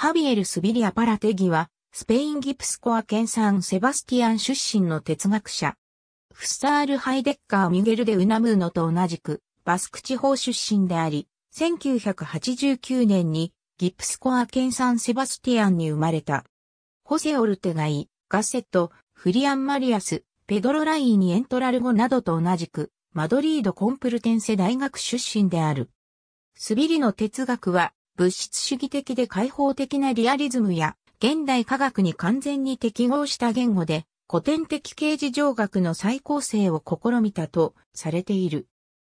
ハビエル・スビリア・パラテギは、スペインギプスコア県産セバスティアン出身の哲学者。フッサール・ハイデッカー・ミゲル・デ・ウナムーノと同じく、バスク地方出身であり、1989年にギプスコア県産セバスティアンに生まれた。ホセ・オルテガイ、ガセット、フリアン・マリアス、ペドロ・ライーニ・エントラルゴなどと同じく、マドリード・コンプルテンセ大学出身である。スビリの哲学は、物質主義的で開放的なリアリズムや、現代科学に完全に適合した言語で、古典的形事上学の再構成を試みたとされている。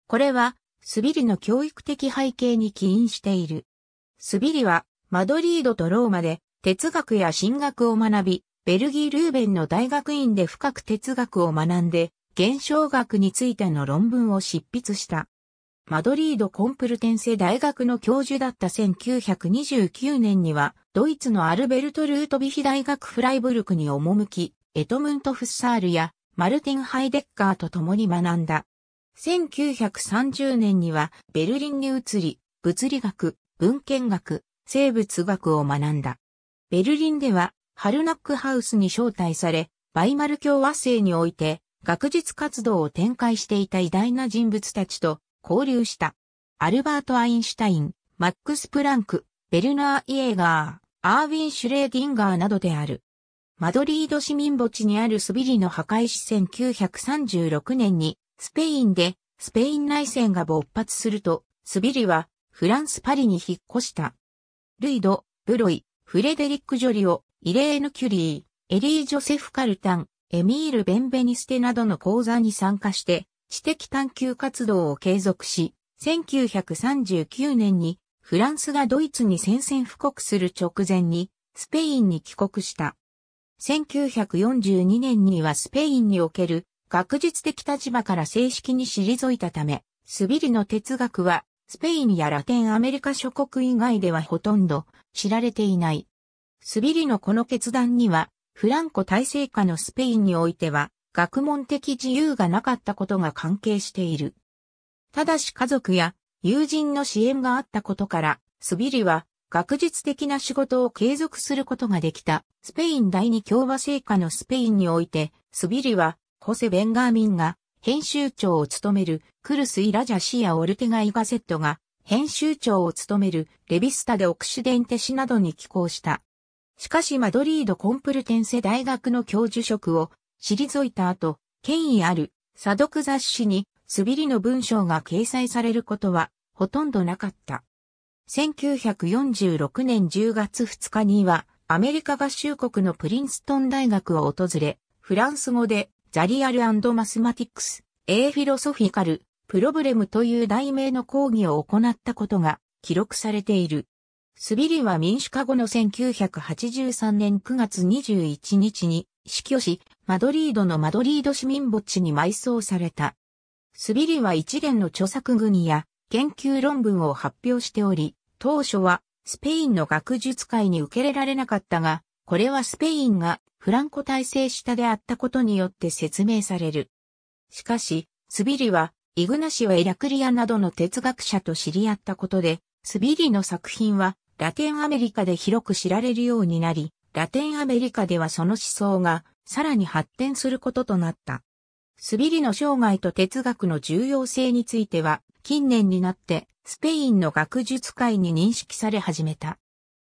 これは、スビリの教育的背景に起因している。スビリは、マドリードとローマで哲学や神学を学び、ベルギー・ルーベンの大学院で深く哲学を学んで、現象学についての論文を執筆した。マドリード・コンプルテンセ大学の教授だった1929年には、ドイツのアルベルト・ルートビヒ大学フライブルクに赴き、エトムント・フッサールやマルティン・ハイデッカーと共に学んだ。1930年にはベルリンに移り、物理学、文献学、生物学を学んだ。ベルリンではハルナックハウスに招待され、バイマル共和制において学術活動を展開していた偉大な人物たちと交流した。アルバート・アインシュタイン、マックス・プランク、ベルナー・イエーガー、アーウィン・シュレーディンガーなどである。マドリード市民墓地にあるスビリの墓石1936年にスペインでスペイン内戦が勃発すると、スビリはフランス・パリに引っ越した。ルイ・ド・ブロイ、フレデリック・ジョリオ、イレーヌ・キュリー、エリー・ジョセフ・カルタン、エミール・ベンベニステなどの講座に参加して知的探求活動を継続し、1939年にフランスがドイツに宣戦布告する直前にスペインに帰国した。1942年にはスペインにおける学術的立場から正式に退いたため、スビリの哲学はスペインやラテンアメリカ諸国以外ではほとんど知られていない。スビリのこの決断には、フランコ体制下のスペインにおいては、学問的自由がなかったことが関係している。ただし家族や友人の支援があったことから、スビリは学術的な仕事を継続することができた。スペイン第二共和制下のスペインにおいて、スビリは、ホセ・ベンガーミンが編集長を務めるクルス・イラジャシア・オルテガ・イガセットが編集長を務めるレビスタ・デ・オクシデンテ氏などに寄稿した。しかしマドリード・コンプルテンセ大学の教授職を退いた後、権威ある査読雑誌にスビリの文章が掲載されることはほとんどなかった。1946年10月2日には、アメリカ合衆国のプリンストン大学を訪れ、フランス語で、 The Real Mathematics, A Philosophical Problem という題名の講義を行ったことが記録されている。スビリは民主化後の1983年9月21日に死去し、マドリードのマドリード市民墓地に埋葬された。スビリは一連の著作群や研究論文を発表しており、当初はスペインの学術界に受け入れられなかったが、これはスペインがフランコ体制下であったことによって説明される。しかし、スビリはイグナシオ・エラクリアなどの哲学者と知り合ったことで、スビリの作品はラテンアメリカで広く知られるようになり、ラテンアメリカではその思想がさらに発展することとなった。スビリの生涯と哲学の重要性については、近年になってスペインの学術界に認識され始めた。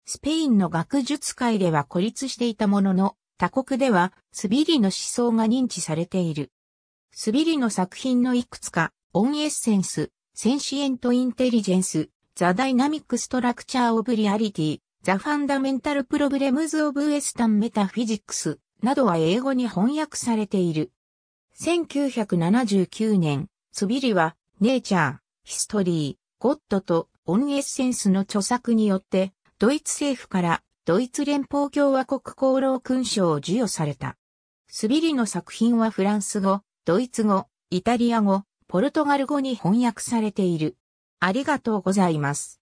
スペインの学術界では孤立していたものの、他国ではスビリの思想が認知されている。スビリの作品のいくつか、 On Essence、Sentient Intelligence、The Dynamic Structure of Reality、The Fundamental Problems of Western Metaphysicsなどは英語に翻訳されている。1979年、スビリは、ネイチャー、ヒストリー、ゴッドとオンエッセンスの著作によって、ドイツ政府からドイツ連邦共和国功労勲章を授与された。スビリの作品はフランス語、ドイツ語、イタリア語、ポルトガル語に翻訳されている。ありがとうございます。